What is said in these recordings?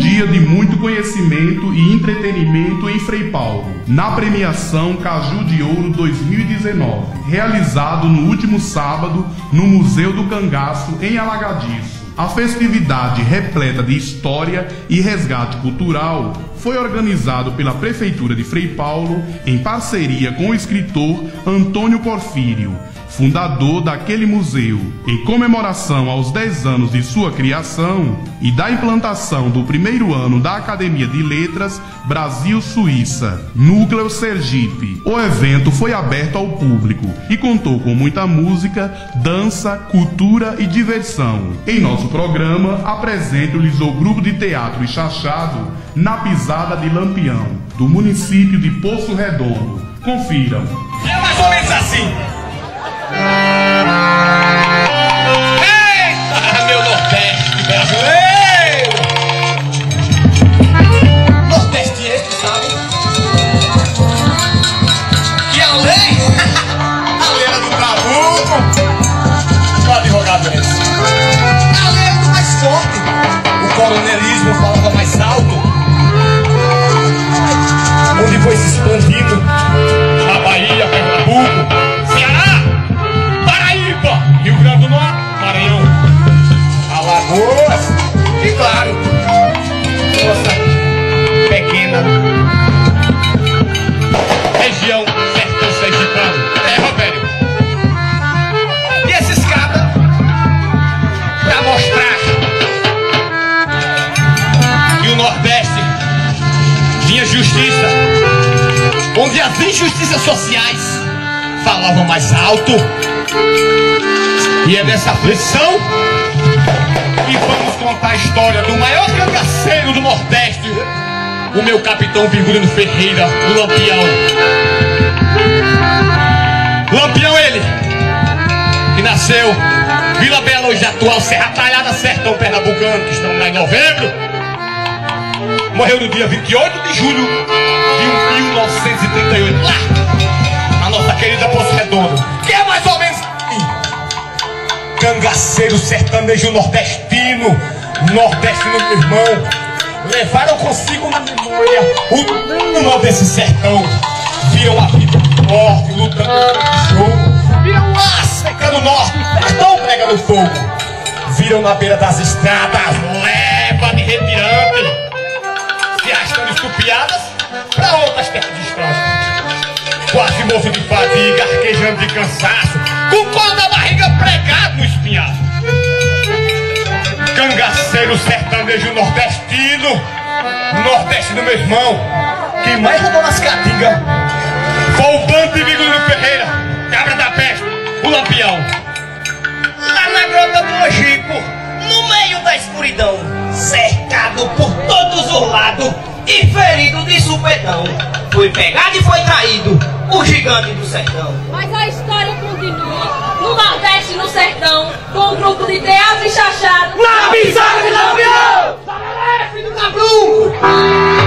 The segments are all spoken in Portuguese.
dia de muito conhecimento e entretenimento em Frei Paulo, na premiação Caju de Ouro 2019, realizado no último sábado no Museu do Cangaço, em Alagadiço. A festividade repleta de história e resgate cultural foi organizado pela Prefeitura de Frei Paulo em parceria com o escritor Antônio Porfírio fundador daquele museu, em comemoração aos 10 anos de sua criação e da implantação do primeiro ano da Academia de Letras Brasil-Suíça, Núcleo Sergipe. O evento foi aberto ao público e contou com muita música, dança, cultura e diversão. Em nosso programa, apresento-lhes o grupo de teatro e chachado na pisada de Lampião, do município de Poço Redondo. Confiram. É mais ou menos assim. Coronelismo falava mais alto. Onde foi se expandindo? E claro, nossa pequena região sertão sergipano. É, Robério. E esses cabras, pra mostrar que o Nordeste tinha justiça, onde as injustiças sociais falavam mais alto. E é dessa aflição que vamos contar a história do maior cangaceiro do Nordeste, o meu capitão Virgulino Ferreira, o Lampião. Lampião ele, que nasceu Vila Bela, hoje atual Serra Talhada, Sertão Pernambucano, que estamos lá em novembro. Morreu no dia 28 de julho de 1938, lá na nossa querida Poço Redondo, que é mais ou menos assim. Cangaceiro sertanejo nordestino, nordestino meu irmão, levaram consigo na memória o nome desse sertão. Viram a vida forte, lutando pelo jogo. Viram lá, secando o norte, sertão pega no fogo. Viram na beira das estradas, leva de retirante se arrastando estupiadas para outras terras distantes. Quase morto de fadiga, arquejando de cansaço, com o pão na barriga pregado no espinhaço. Cangaceiro sertanejo nordestino, nordeste do meu irmão, quem mais rodou nas caatingas foi o bando de Vigorino Ferreira, cabra da peste, o lampião. Lá na grota do Ojipo, no meio da escuridão, cercado por todos os lados e ferido de supetão. Foi pegado e foi traído, o gigante do sertão. Mas a história continua no Nordeste no Sertão, com um grupo de teatro e chachado. Na pisada de Lampião! Salelefe do Cabrunco!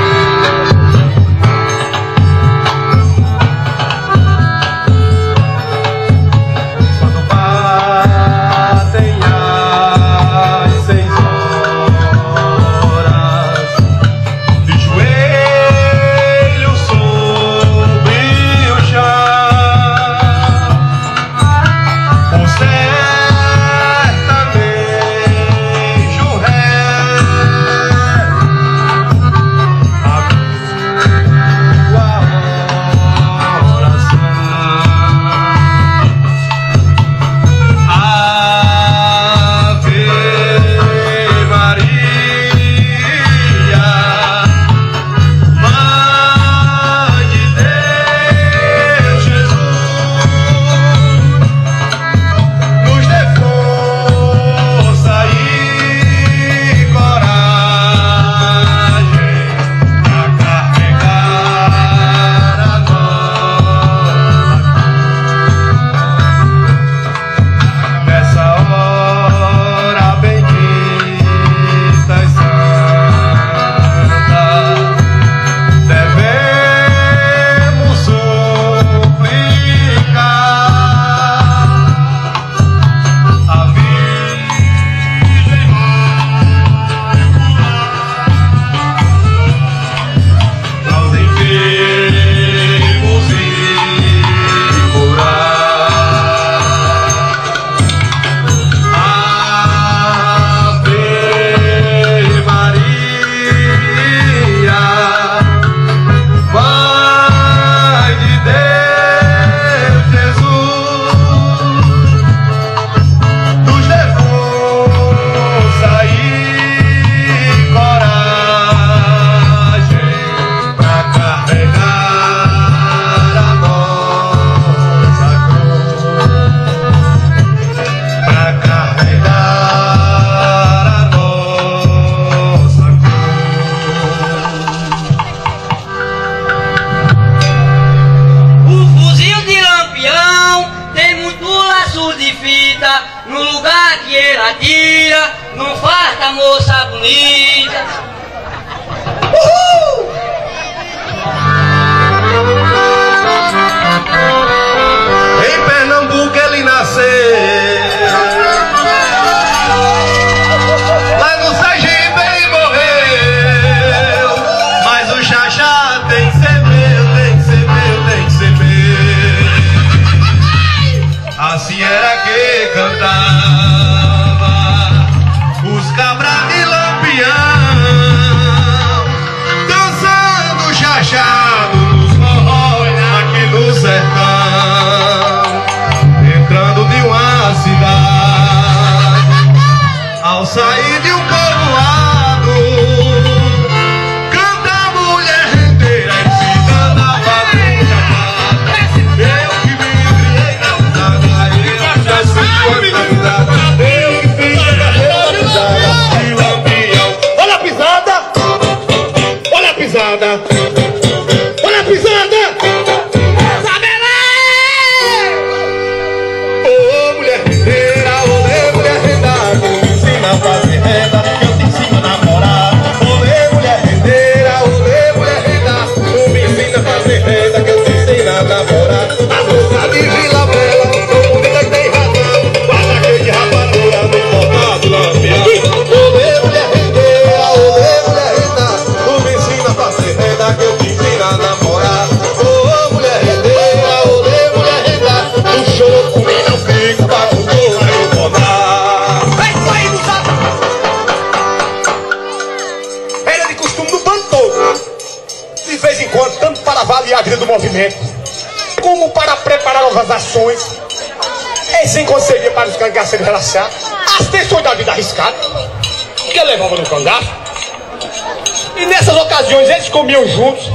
comiam juntos,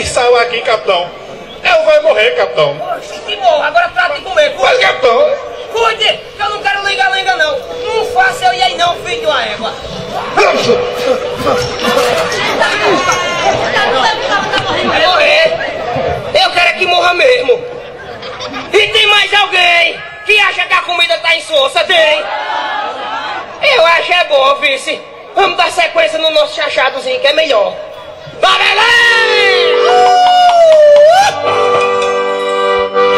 ele saiu aqui, capitão. Eu vou morrer, capitão. Que morra, agora trata de comer. Cuide. Mas, capitão... Cuide, que eu não quero lenga-lenga, não. Não faça eu e aí, não, filho de uma égua. Eu quero é que morra mesmo. E tem mais alguém que acha que a comida tá insossa? Tem. Eu acho que é bom, vice. Vamos dar sequência no nosso chachadozinho, que é melhor. Babelém!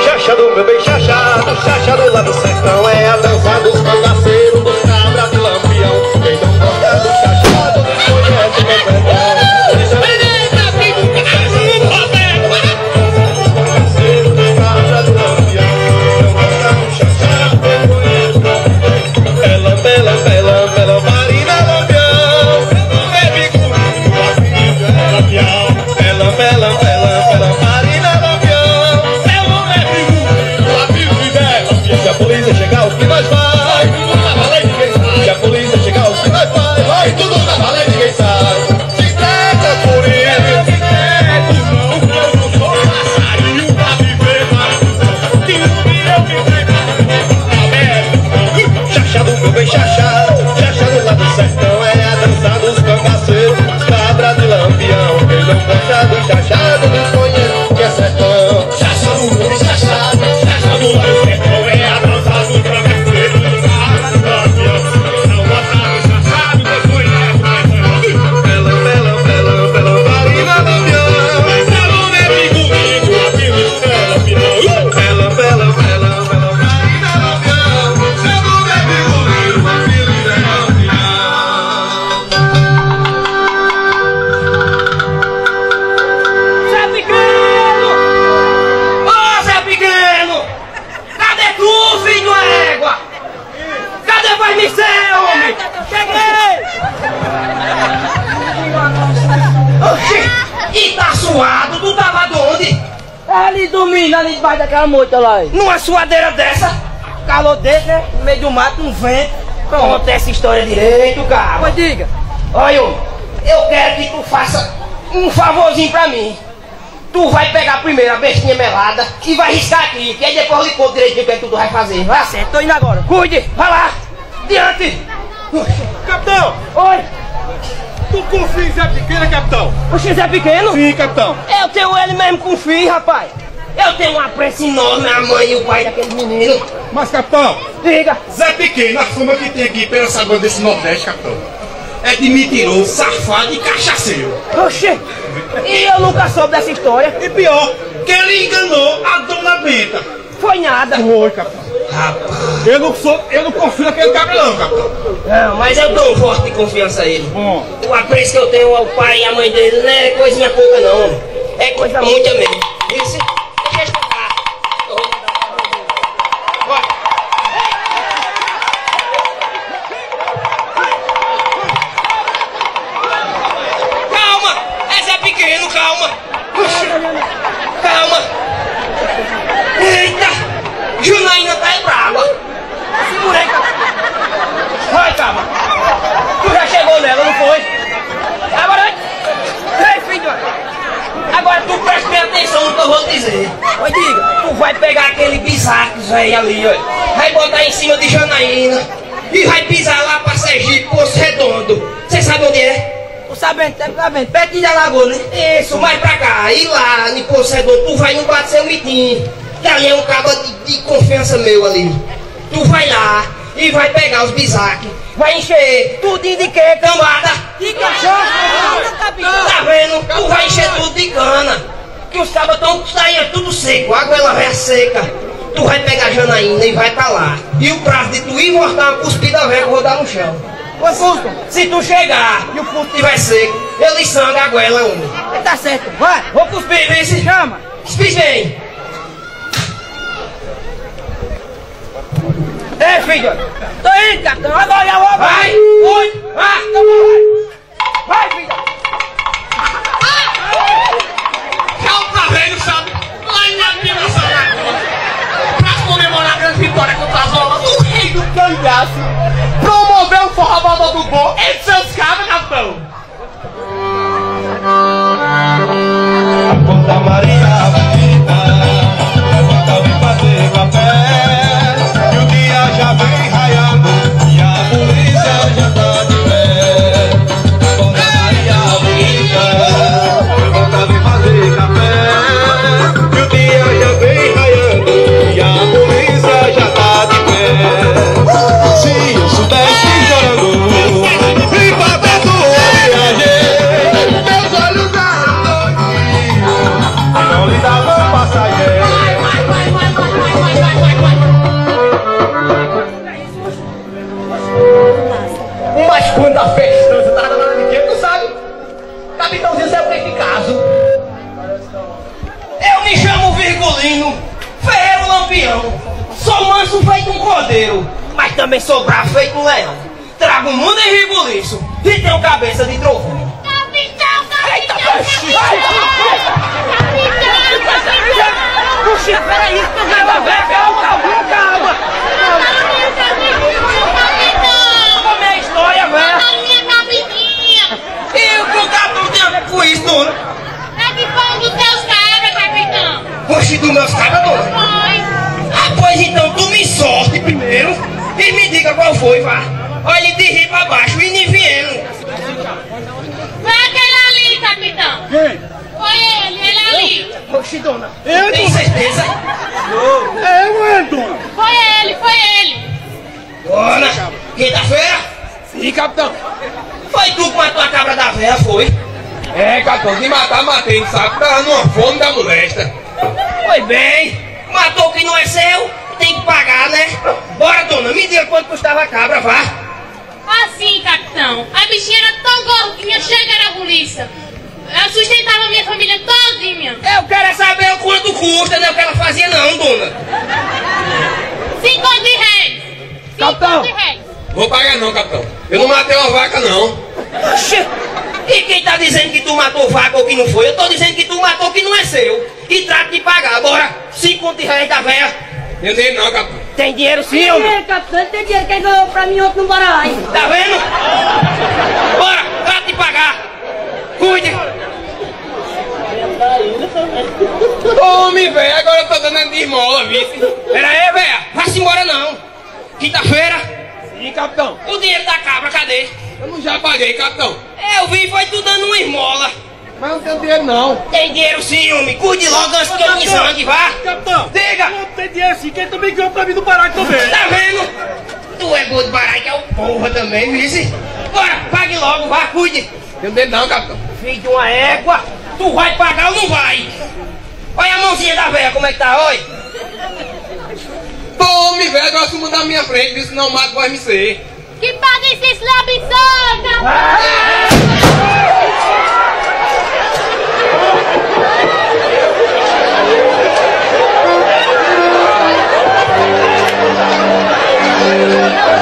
Chacha meu bem chachado, chachado lá do sertão É a dança dos cangaceiros, dos cabras de lampião. Quem não gosta do chachado, desconhece quem é debaixo daquela moita lá. Numa suadeira dessa, Calor desse, né? No meio do mato, um vento. conta essa história direito, cara. Pois diga. Olha, eu eu quero que tu faça um favorzinho pra mim. Tu vai pegar primeiro a bestinha melada e vai riscar aqui, que aí depois eu lhe conto direitinho o que, é que tu vai fazer. Vai, Certo, tô indo agora. cuide, vai lá, diante. Capitão, Oi, tu confia em Zé Pequena, capitão? o X é pequeno? Sim, capitão. Eu tenho ele mesmo com filho, rapaz. Eu tenho uma apreço enorme a mãe e o pai daquele menino. Mas, capitão, Diga, Zé Pequeno, a fama que tem aqui pela sagrada desse Nordeste, capitão, é de mentiroso, safado e cachaceiro. oxê, e eu nunca soube dessa história. E pior, que ele enganou a dona Benta. Foi nada. Oi, capitão. Rapaz. Eu não sou, eu não confio naquele cabra não, capitão. Não, mas eu dou um voto de confiança a ele. Bom, O apreço que eu tenho ao pai e à mãe dele não é coisinha pouca não. É coisa muita mesmo. Isso, velho ali. Vai botar em cima de Janaína e vai pisar lá pra Sergipe, Poço Redondo. Você sabe onde é? Tô sabendo, tá sabendo. Pertinho da lagoa, né? Isso, mais pra cá. E lá, no Poço Redondo, tu vai no Bato Seu Mitinho. Que ali é um cabo de, de confiança meu ali. Tu vai lá e vai pegar os bisacos. Vai encher tudinho de quê? Cambada. De cachaça, capitão. Tá vendo? Tu vai encher tudo de cana. Que os cabos estão saindo tudo seco, a água ela vai seca. Tu vai pegar a Janaína e vai pra lá. E o prazo de tu ir voltar uma cuspida velha eu vou dar no chão. Oi, Fusco. Se tu chegar e o fundo estiver seco, ele sangra a goela, homem. Tá certo, vai. Vou cuspir, vê se Chama. Cuspir bem. Ei, filho. Tô indo, capitão. Agora já vou. Vai. Oi. Vai. Então vai. Vai, filho. Calma, velho, sabe? Lá em Apinas, pra comemorar a grande vitória contra as bolas do rei do cangaço, promoveu o forró babá do bom entre seus cabos, capitão. Santa Maria que tu matou vaca ou que não foi? Eu tô dizendo que tu matou que não é seu. E trata de pagar. Agora, cinco conto de reais da véia. Eu dei não, capitão. Tem dinheiro sim, homem? Ei, capitão, tem dinheiro. Quem ganhou pra mim outro não bora lá, hein? Tá vendo? Bora, trata de pagar. Cuide. Homem, velho, agora eu tô dando de esmola, vice. Pera aí, véia. Vai-se embora não. Quinta-feira, Sim, capitão. o dinheiro da cabra, cadê? Eu não já paguei, capitão. Eu vi, foi tu dando uma esmola. Mas não tenho dinheiro, não. Tem dinheiro sim, homem. Cuide logo antes que eu me zangue, vá. Capitão! Diga. Não tem dinheiro assim, quem também ganhou pra mim do Pará também. Tá vendo? Tu é gordo baralho que é o porra também, vice. Bora, pague logo, vá, cuide. Eu dei não, capitão. Filho de uma égua, tu vai pagar ou não vai? Olha a mãozinha da velha, como é que tá, olha. Homem, velho, se mandar na minha frente, viu? Senão mato vai me ser. Que pague esses lobisomens! Eu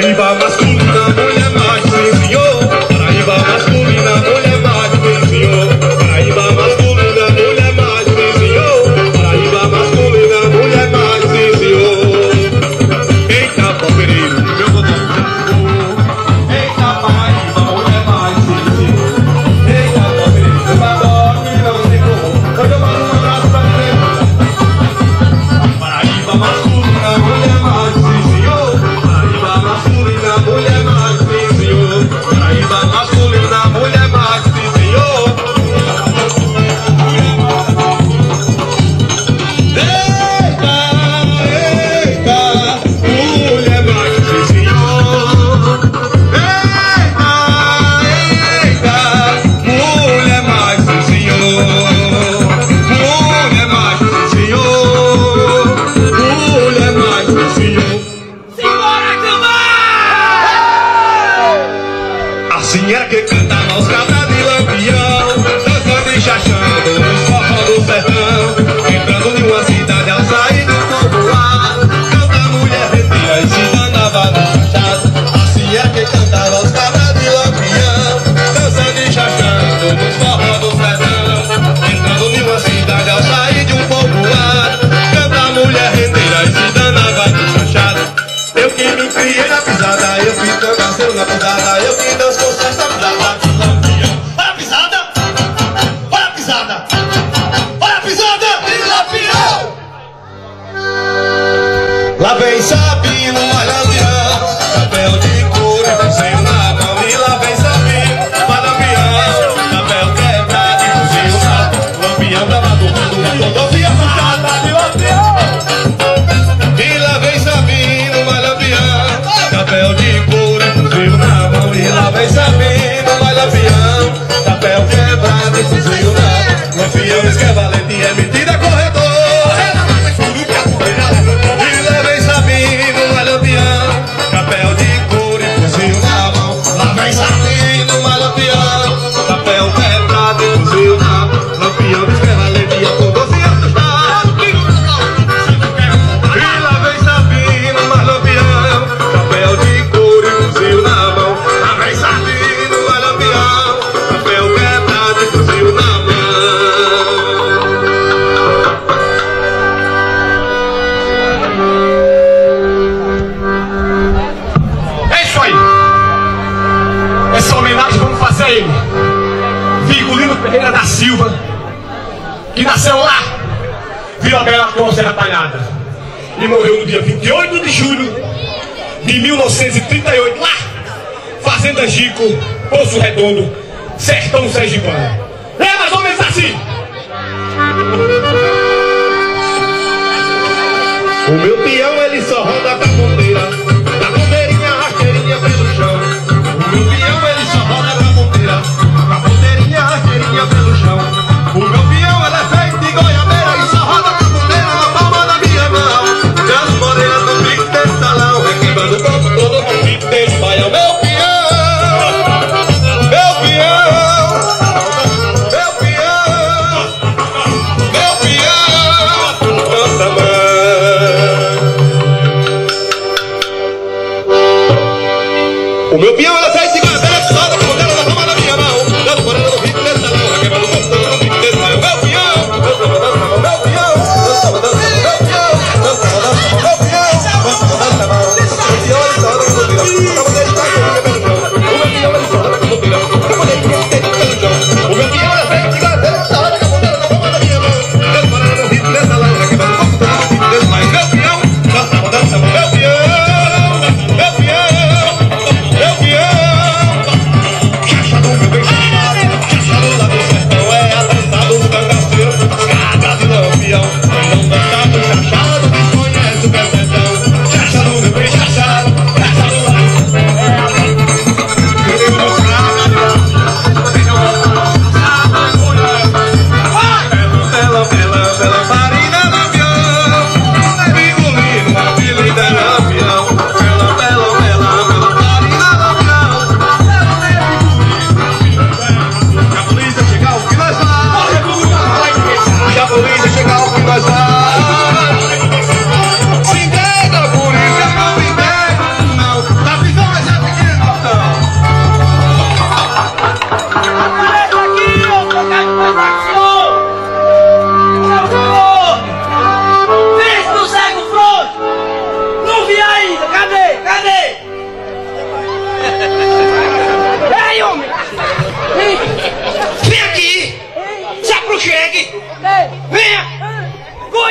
Paraíba masculina, Gico, Poço Redondo, Sertão Sergipano.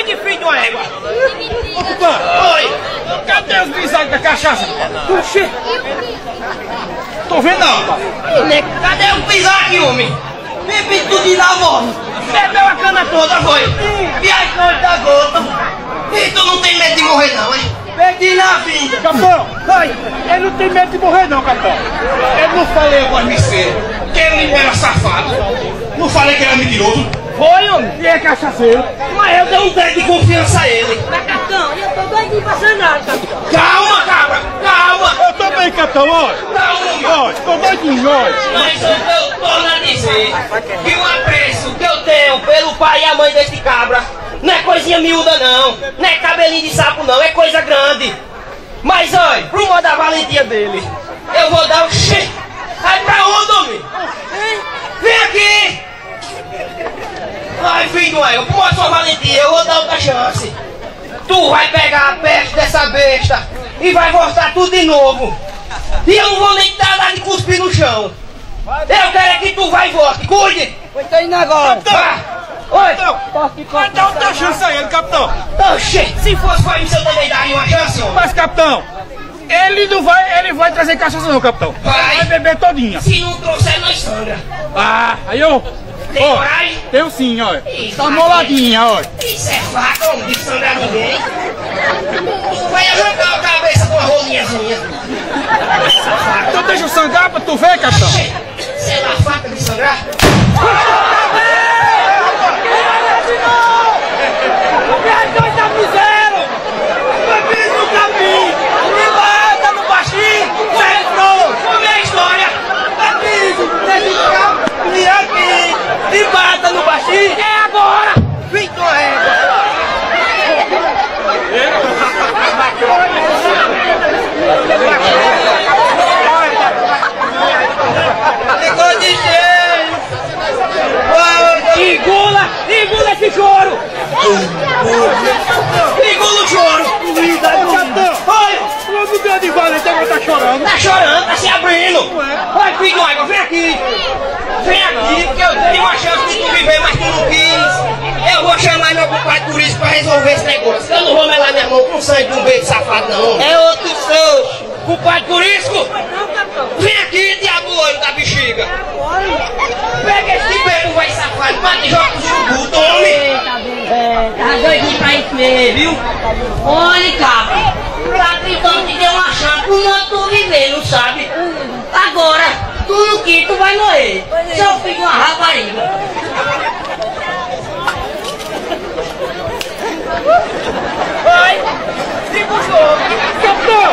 de filho de uma égua. Ô, Oi! Cadê os bisagos da cachaça? Puxa! Tô vendo, rapaz. Cadê o bisagos, homem? Me tudo de lá. Bebeu a cana toda, foi. Viajou da gota. E tu não tem medo de morrer, não, hein? Perdi na vida. Capão, Oi! Ele não tem medo de morrer, não, capão. Eu não falei com o MC que ele era safado. Não falei que era mentiroso. Foi, homem. E é cachaceiro? Mas eu dei um pé de confiança a ele. Mas, capitão, eu tô doidinho pra sanar, capitão. Calma, cabra. Calma. Eu também, capitão, olha. Calma. Olha, tô doidinho, olha. Mas eu, eu torno a dizer que o apreço que eu tenho pelo pai e a mãe desse cabra não é coisinha miúda não, não é cabelinho de sapo não, é coisa grande. Mas olha, pro modo da valentia dele, eu vou dar um che... Vai pra onde, homem? Vem aqui! Ai, filho, eu por a sua valentia, eu vou dar outra chance. Tu vai pegar a peste dessa besta e vai voltar tudo de novo. E eu não vou nem dar nada de cuspir no chão. Eu quero é que tu vai e volte. Cuide! Pois tô indo agora. Vá! Oi! Vai dar outra chance a ele, capitão. Oxê! Se fosse pra mim, eu também daria uma chance, homem. Mas, capitão, ele não vai, ele vai trazer cachaça não, capitão. Vai. Vai beber todinha. Se não trouxer, nós sangra. Ah, aí eu... Tem ó, coragem? Tenho sim, olha. Ih, Tá moladinha, olha. Isso é faca, não de sangrar ninguém. Tu vai arrancar a cabeça com uma rolinhazinha. Então deixa eu sangrar pra tu ver, capitão. Oxê! Sei lá, faca de sangrar? Os dois da miséria. Bebi no caminho. E bata no baixinho. Entrou. Como é a história? Bebi nesse carro. E aqui. E bata no baixinho. É agora. Vem correndo. Ficou de cheio. Engula! Engula esse choro! Engula o choro! Capitão, Oi! o homem deu de valente agora tá chorando. Tá chorando, tá se abrindo! Vai, filho do água, vem aqui! Vem aqui, porque eu tenho uma chance de tu viver, mas tu não quis! Eu vou chamar meu compadre por isso pra resolver esse negócio. Eu não vou melar minha mão com sangue de um beijo safado, não! É outro seu. Compadre Turisco! Vem aqui, diabo olho da bexiga! Pega esse bebo, vai safado, bate e joga o surubu, tome! É, tá doidinho pra isso mesmo, viu? Olha, cara, o capitão te deu uma chance pro mundo tu viver, não sabe? Agora, tu não quis, tu vai morrer. Seu filho uma rapariga. Vai. O jogo. Capitão!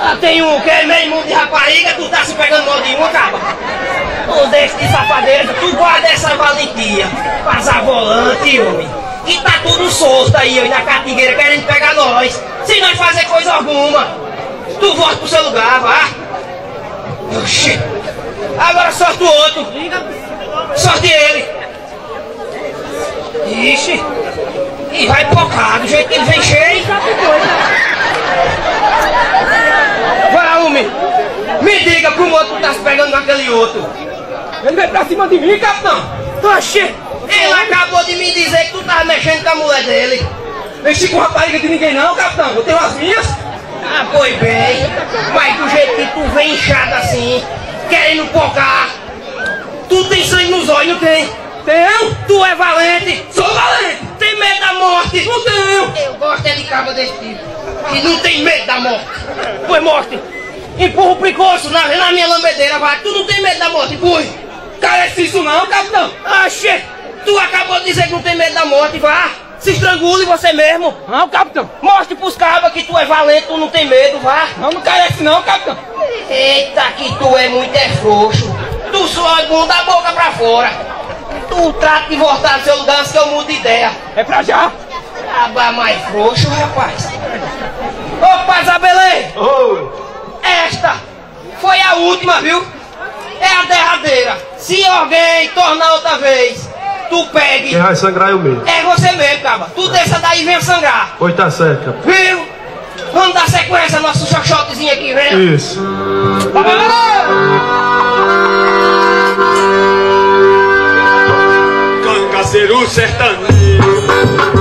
Ah, tem um que é meio mundo de rapariga, tu tá se pegando mal de uma, cara. Tu deixa de safadeza, tu guarda essa valentia. Passar volante, homem. E tá tudo solto aí, na catigueira, querendo pegar nós. Sem nós fazer coisa alguma. Tu volta pro seu lugar, vá. Oxi. Agora sorte o outro. Sorte ele. Ixi. E vai pocar, do jeito que ele vem cheio. Vai, homem. Me diga como o outro tá se pegando Ele veio pra cima de mim, capitão. Oxi. Ele acabou de me dizer que tu tava mexendo com a mulher dele. Mexi com rapariga de ninguém não, capitão. Eu tenho as minhas. Ah, pois bem. Mas do jeito que tu vem inchado assim, querendo pocar. Tu tem sangue nos olhos, não tem? Tenho. Tu é valente. Sou valente. Tem medo da morte? Não tenho. Eu gosto é de cabo desse tipo. Que não tem medo da morte. Pois morte. Empurra o pescoço na, na minha lambedeira, vai. Tu não tem medo da morte, empurre. Carece isso não, capitão. Oxê, tu acabou de dizer que não tem medo da morte, vá. Se estrangule você mesmo. Não, capitão. Mostre pros cabas que tu é valente, tu não tem medo, vá. Não, não carece não, capitão. Eita, que tu é muito é frouxo. Tu só é bom da boca pra fora. Tu trata de voltar no seu lugar antes que eu mude de ideia. É pra já. Aba mais frouxo, rapaz. Opa, Zabelê! Esta foi a última, viu? É a derradeira. Se alguém tornar outra vez, tu pegue. Quem vai sangrar é eu mesmo. É você mesmo, caba. Tu desça daí e vem sangrar. Pois tá certo, capitão. Viu? Vamos dar sequência ao nosso xoxotezinho aqui, vem. Isso. Cangaceiro sertanejo.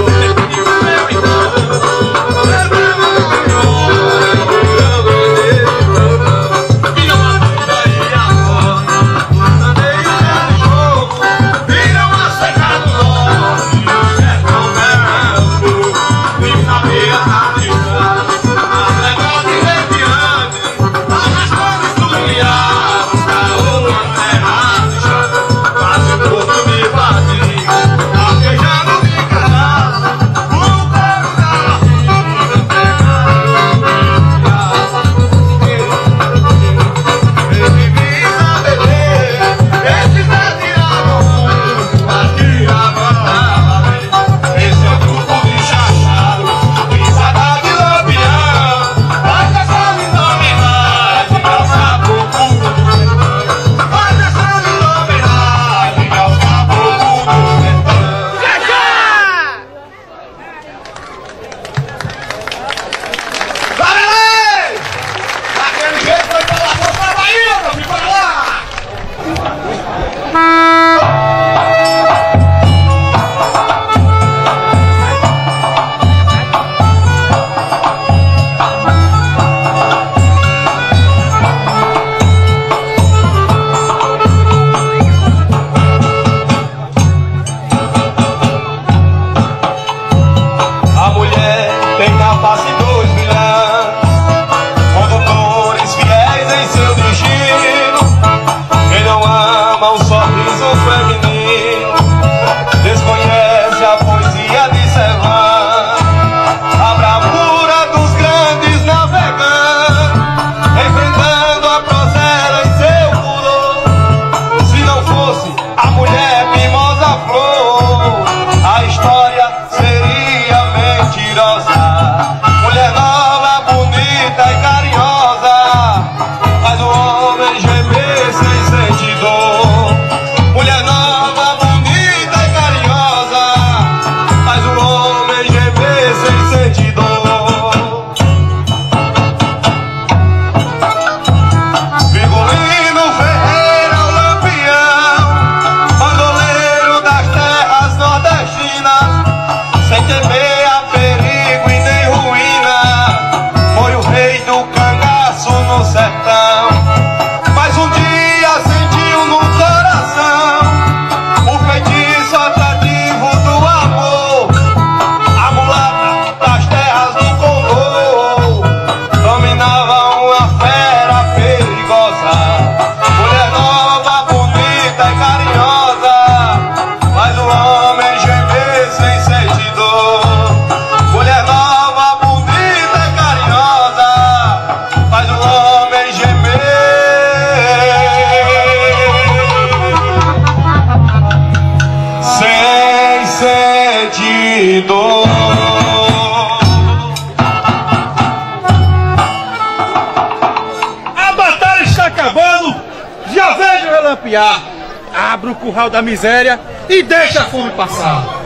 Miséria e deixa a fome passar.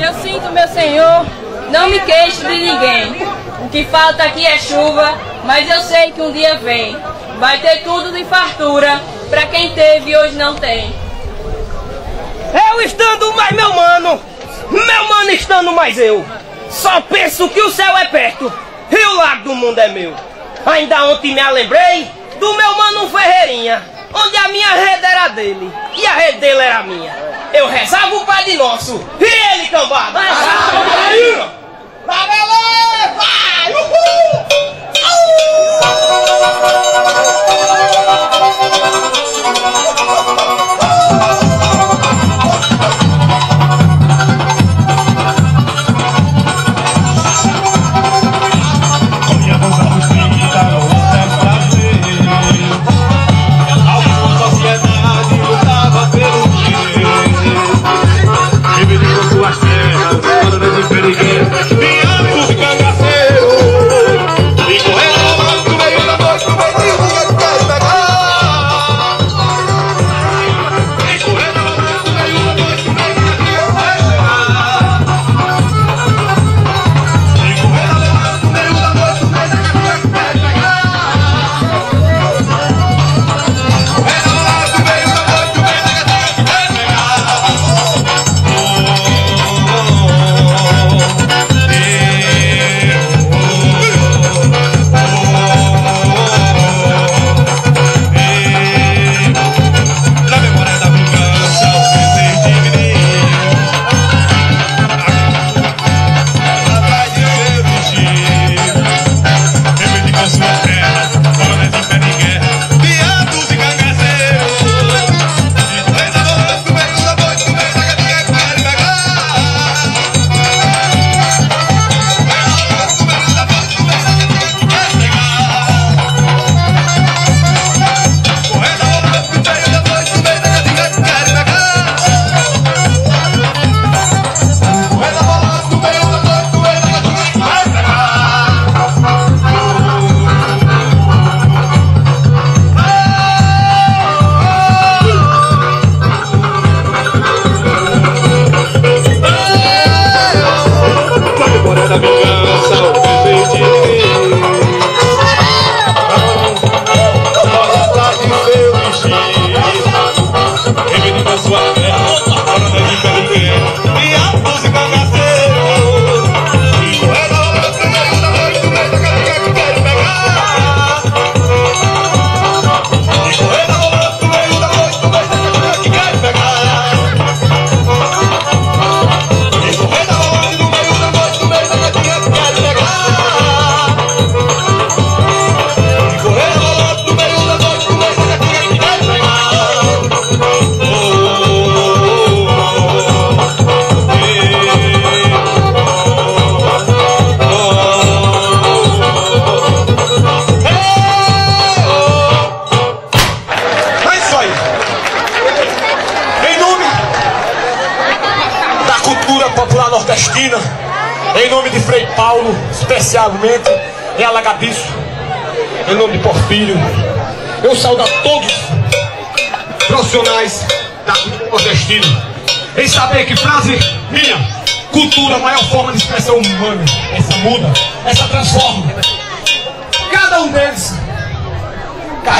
Eu sinto, meu senhor, não me queixo de ninguém. O que falta aqui é chuva, mas eu sei que um dia vem. Vai ter tudo de fartura, pra quem teve e hoje não tem. Eu estando mais meu mano, meu mano estando mais eu. Só penso que o céu é perto e o lago do mundo é meu. Ainda ontem me lembrei do meu mano Ferreirinha, onde a minha rede era dele e a rede dele era minha. Eu rezava o Pai de Nosso e ele cambada. Vai, galera, vai! Uhul! Minha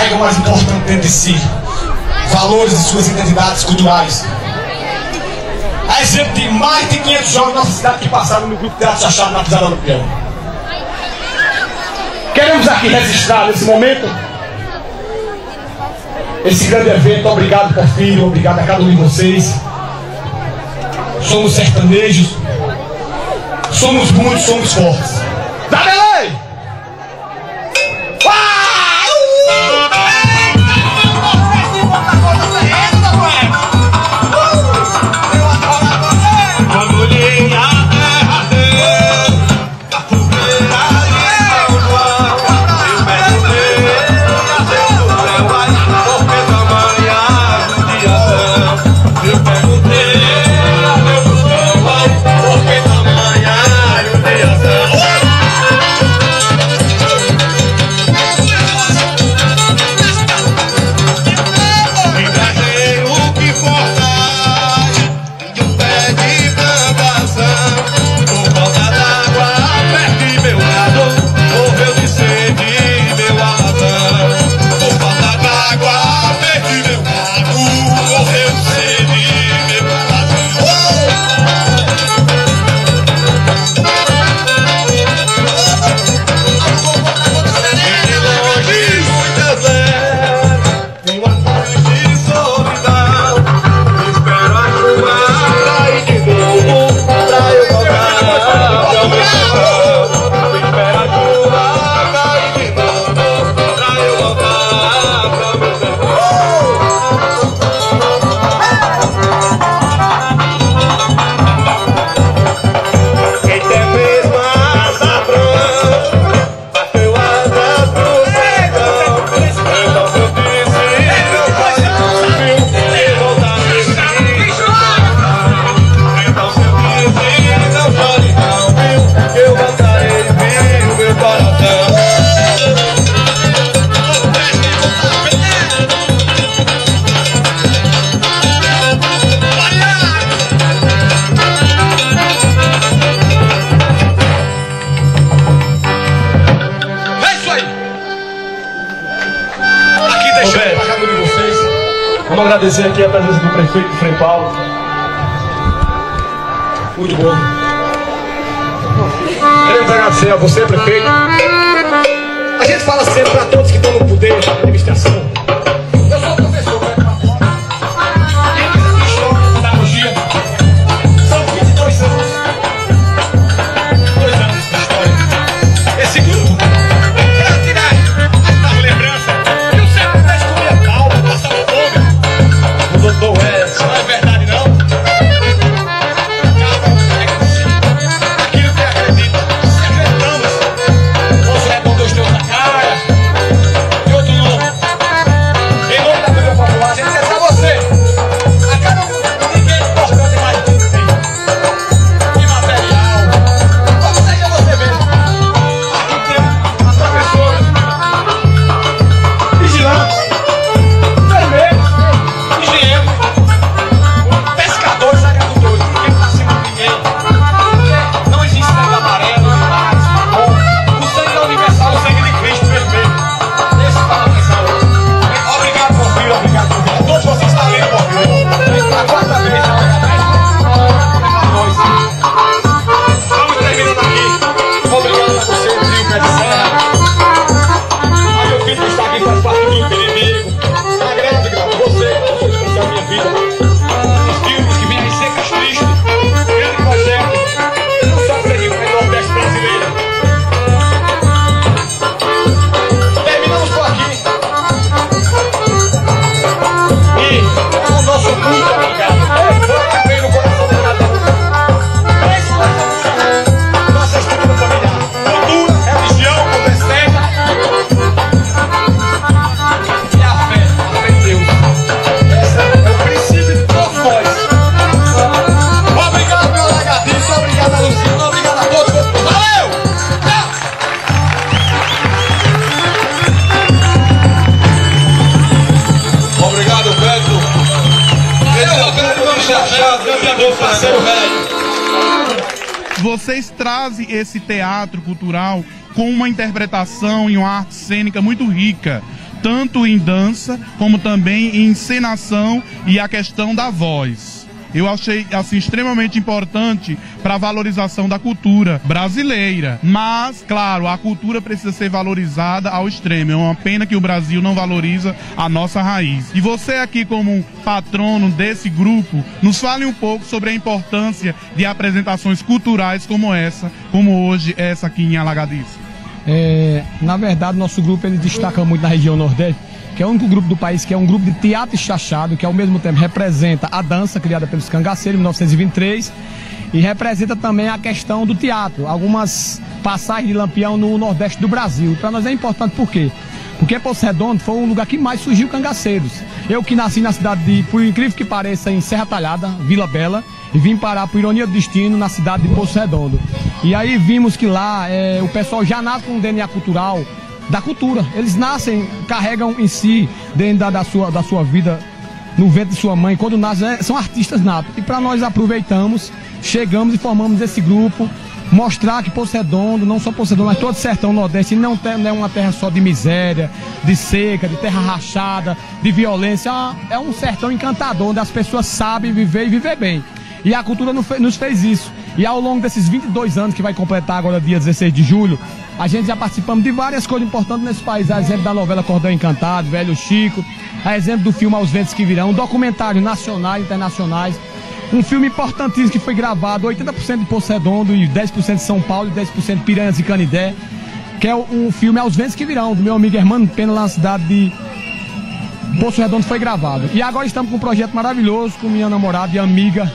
carrega o mais importante dentro de si, valores e suas identidades culturais. A exemplo de mais de 500 jovens da nossa cidade que passaram no grupo Teatro Chachado na Pisada do Piano. Queremos aqui registrar nesse momento esse grande evento. Obrigado, Porfírio, obrigado a cada um de vocês. Somos sertanejos, somos muitos, somos fortes. Dá agradecer aqui a presença do prefeito Frei Paulo. Muito bom. Queremos agradecer a você, prefeito. A gente fala sempre para todos que estão no poder esse teatro cultural com uma interpretação e uma arte cênica muito rica, tanto em dança como também em encenação e a questão da voz. Eu achei assim extremamente importante para a valorização da cultura brasileira. Mas, claro, a cultura precisa ser valorizada ao extremo. É uma pena que o Brasil não valoriza a nossa raiz. E você aqui como patrono desse grupo, nos fale um pouco sobre a importância de apresentações culturais como essa, como hoje essa aqui em Alagadiço. É, na verdade, nosso grupo ele destaca muito na região Nordeste, que é o único grupo do país que é um grupo de teatro chachado, que ao mesmo tempo representa a dança criada pelos cangaceiros em 1923 e representa também a questão do teatro, algumas passagens de Lampião no Nordeste do Brasil. Para nós é importante por quê? Porque Poço Redondo foi um lugar que mais surgiu cangaceiros. Eu que nasci na cidade de, por incrível que pareça, em Serra Talhada, Vila Bela, e vim parar por ironia do destino na cidade de Poço Redondo. E aí vimos que lá é, o pessoal já nasce com um DNA cultural da cultura. Eles nascem, carregam em si, dentro da, da sua, da sua vida, no ventre de sua mãe, quando nascem, é, são artistas natos. E para nós aproveitamos, chegamos e formamos esse grupo, mostrar que Poço Redondo, não só Poço Redondo, mas todo o sertão nordeste, não, é uma terra só de miséria, de seca, de terra rachada, de violência. É um sertão encantador, onde as pessoas sabem viver e viver bem. E a cultura nos fez isso. E ao longo desses 22 anos, que vai completar agora dia 16 de julho, a gente já participamos de várias coisas importantes nesse país. A exemplo da novela Cordão Encantado, Velho Chico, a exemplo do filme Aos Ventos que Virão, um documentário nacional e internacionais. Um filme importantíssimo que foi gravado, 80% de Poço Redondo e 10% de São Paulo e 10% de Piranhas e Canidé, que é o, o filme Aos Ventos que Virão, do meu amigo Hermano Pena, lá na cidade de Poço Redondo foi gravado. E agora estamos com um projeto maravilhoso com minha namorada e amiga,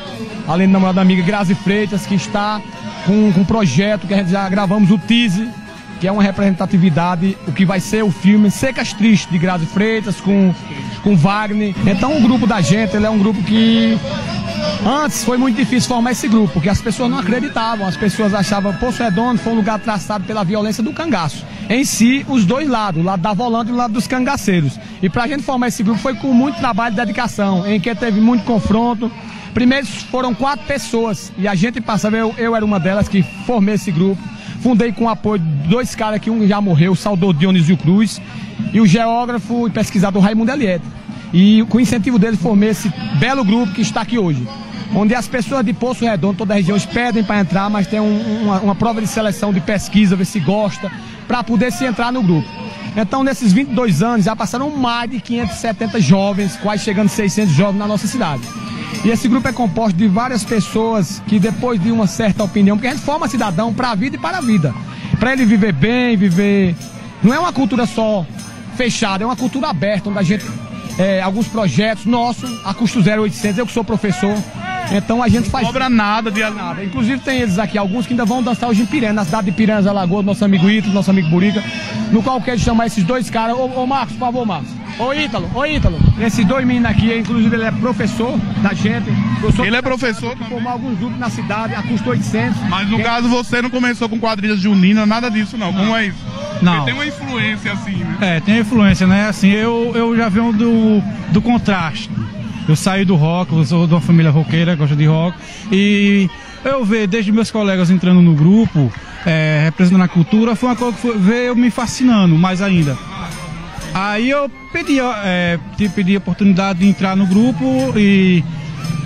além de namorada amiga Grazi Freitas, que está com, com um projeto que a gente já gravamos o teaser, que é uma representatividade, o que vai ser o filme Secas Tristes de Grazi Freitas com, com Wagner. Então o grupo da gente, ele é um grupo que Antes foi muito difícil formar esse grupo, porque as pessoas não acreditavam, as pessoas achavam Poço Redondo foi um lugar traçado pela violência do cangaço. Em si, os dois lados, o lado da volante e o lado dos cangaceiros. E pra gente formar esse grupo foi com muito trabalho e dedicação, em que teve muito confronto. Primeiro foram quatro pessoas, e a gente passava, eu, eu era uma delas que formei esse grupo. Fundei com o apoio de dois caras que um já morreu, o saudoso Dionísio Cruz, e o geógrafo e pesquisador Raimundo Eliette. E com o incentivo deles formei esse belo grupo que está aqui hoje. Onde as pessoas de Poço Redondo, toda a região, pedem para entrar, mas tem um, uma, uma prova de seleção de pesquisa, ver se gosta, para poder se entrar no grupo. Então, nesses 22 anos, já passaram mais de 570 jovens, quase chegando a 600 jovens na nossa cidade. E esse grupo é composto de várias pessoas que, depois de uma certa opinião, porque a gente forma cidadão para a vida e para a vida. Para ele viver bem, viver. Não é uma cultura só fechada, é uma cultura aberta, onde a gente. É, alguns projetos nossos, a custo 0800, eu que sou professor, então a gente faz. Não cobra nada de nada. Inclusive tem eles aqui, alguns que ainda vão dançar hoje em Piranha, na cidade de Piranhas, Alagoas, nosso amigo Ítalo, nosso amigo Burica, no qual eu quero chamar esses dois caras. Ô, ô Marcos, por favor, Marcos. Ô Ítalo, ô Ítalo. Esses dois meninos aqui, inclusive ele é professor da gente. Professor ele é professor também. Formar alguns grupos na cidade, a custo 800. Mas no caso você não começou com quadrilhas juninas, nada disso não. Como é isso? Não. Porque tem uma influência assim, né? É, tem influência, né? Assim, eu, eu já venho do, do contraste. Eu saí do rock, eu sou de uma família roqueira, gosto de rock. E eu ver desde meus colegas entrando no grupo, é, representando a cultura, foi uma coisa que foi, veio me fascinando mais ainda. Aí eu pedi, é, pedi a oportunidade de entrar no grupo e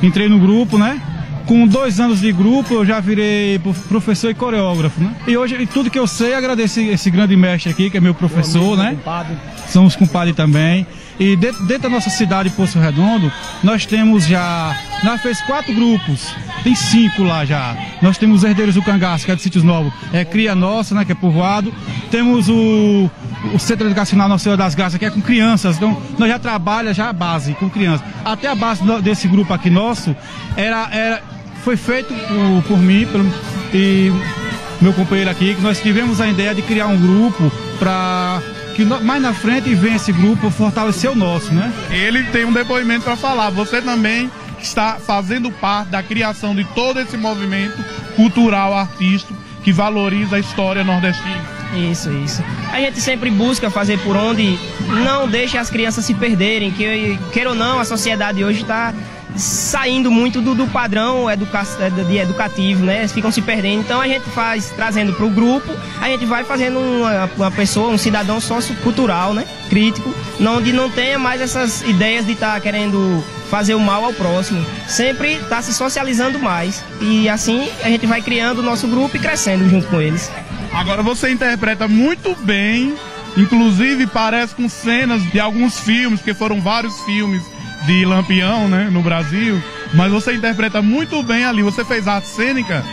entrei no grupo, né? Com dois anos de grupo, eu já virei professor e coreógrafo, né? E hoje, tudo que eu sei, agradeço esse grande mestre aqui, que é meu professor, né? Compadre. Somos compadres também. E dentro, dentro, da nossa cidade, Poço Redondo, nós temos já. Nós fez quatro grupos, tem cinco lá já. Nós temos Herdeiros do Cangaço, que é de Sítios Novos, é Cria Nossa, né? Que é povoado. Temos o, o Centro Educacional Nossa Senhora das Graças, que é com crianças. Então, nós já trabalhamos já a base com crianças. Até a base desse grupo aqui nosso era, era foi feito por, por mim pelo, e meu companheiro aqui, que nós tivemos a ideia de criar um grupo para que mais na frente vem esse grupo fortalecer o nosso, né? Ele tem um depoimento para falar. Você também está fazendo parte da criação de todo esse movimento cultural, artístico, que valoriza a história nordestina. Isso, isso. A gente sempre busca fazer por onde não deixe as crianças se perderem, que queira ou não, a sociedade hoje está saindo muito do, do padrão educa de educativo, né? Eles ficam se perdendo. Então a gente faz, trazendo para o grupo, a gente vai fazendo uma, uma pessoa, um cidadão sociocultural, né? Crítico, onde não tenha mais essas ideias de estar tá querendo fazer o mal ao próximo. Sempre está se socializando mais. E assim a gente vai criando o nosso grupo e crescendo junto com eles. Agora você interpreta muito bem, inclusive parece com cenas de alguns filmes, porque foram vários filmes de Lampião, né, no Brasil, mas você interpreta muito bem ali. Você fez arte cênica,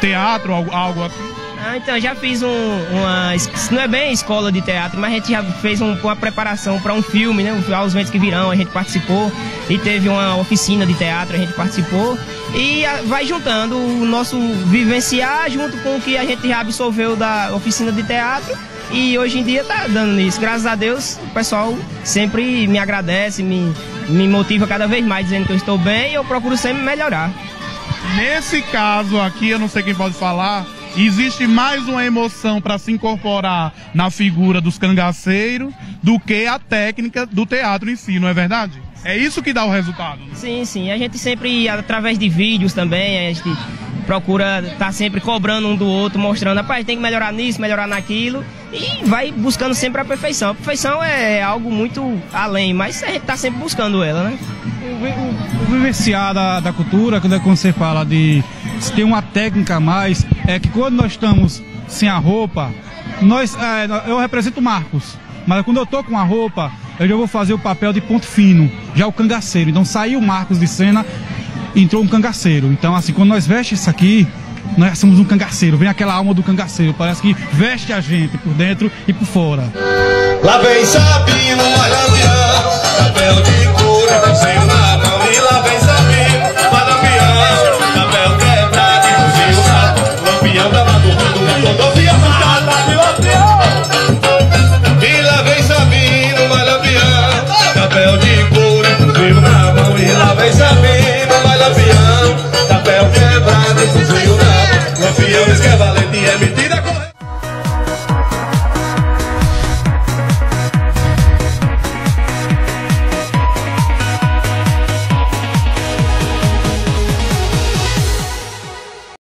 teatro, algo, algo assim? Ah, então já fiz um, uma. Não é bem escola de teatro, mas a gente já fez um, uma preparação para um filme, né? Aos Ventos que Virão, a gente participou. E teve uma oficina de teatro, a gente participou. E a, vai juntando o nosso vivenciar junto com o que a gente já absorveu da oficina de teatro. E hoje em dia tá dando isso. Graças a Deus, o pessoal sempre me agradece, me, me motiva cada vez mais dizendo que eu estou bem e eu procuro sempre melhorar. Nesse caso aqui, eu não sei quem pode falar, existe mais uma emoção para se incorporar na figura dos cangaceiros do que a técnica do teatro em si, não é verdade? É isso que dá o resultado. Né? Sim, sim. A gente sempre, através de vídeos também, a gente procura estar tá sempre cobrando um do outro, mostrando, rapaz, tem que melhorar nisso, melhorar naquilo, e vai buscando sempre a perfeição. A perfeição é algo muito além, mas a gente está sempre buscando ela, né? O, o, o vivenciar da, da cultura, quando, é você fala de tem uma técnica a mais, é que quando nós estamos sem a roupa, nós, é, eu represento Marcos, mas quando eu tô com a roupa, eu já vou fazer o papel de ponto fino, já o cangaceiro. Então saiu o Marcos de cena, entrou um cangaceiro. Então, assim, quando nós veste isso aqui, nós somos um cangaceiro, vem aquela alma do cangaceiro, parece que veste a gente por dentro e por fora. Lá vem Sabino, Marambião, cabelo de cura, com seio na mão. E lá vem Sabino, Marambião, cabelo quebrado, cozinho na Lampião da madrugada, rodovia montada, tá, tá, meu amigo.